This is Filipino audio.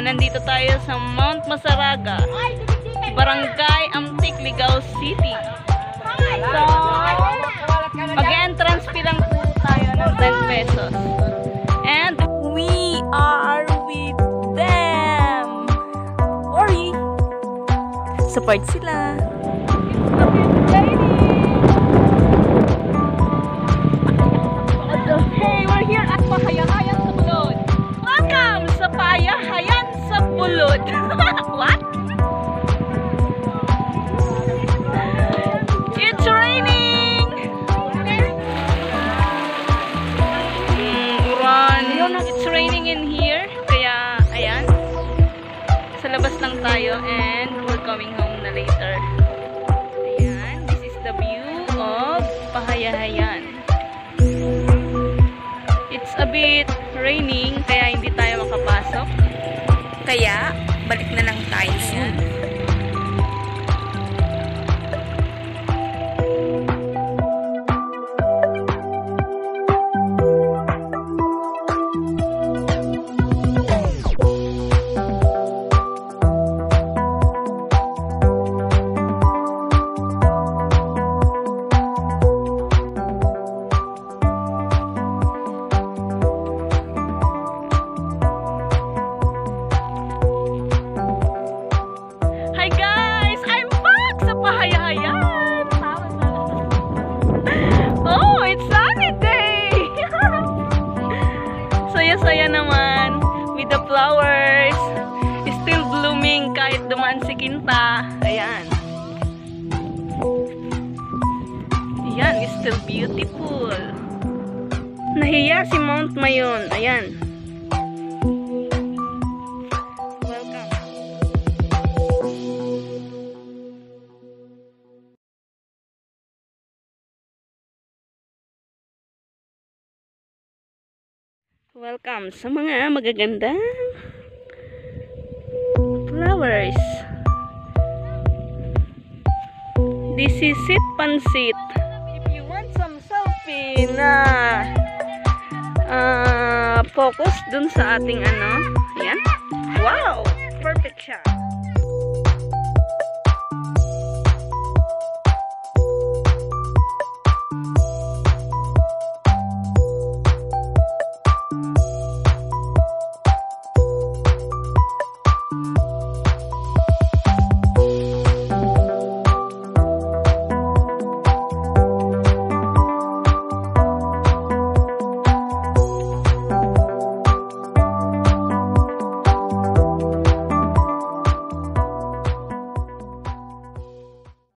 tayo sa Mount Masaraga, Barangay Amtik, Ligao City. So, mag-entrance fee lang po tayo ng 10 pesos. And we are with them. Ori! Support sila. Hey, raining in here. Kaya, ayan. Sa labas lang tayo and we're coming home na later. Ayan. This is the view of Pahayahayan. It's a bit raining kaya hindi tayo makapasok. Kaya, balik na lang tayo soon. Saya-saya naman with the flowers. Still blooming kahit dumaan si Kinta. Ayan. Ayan, still beautiful. Nahiya si Mount Mayon. Ayan. Welcome sa mga magagandang flowers. This is it pansit. If you want some selfie na ah, focus dun sa ating ano, ayan. Wow! Perfect shot.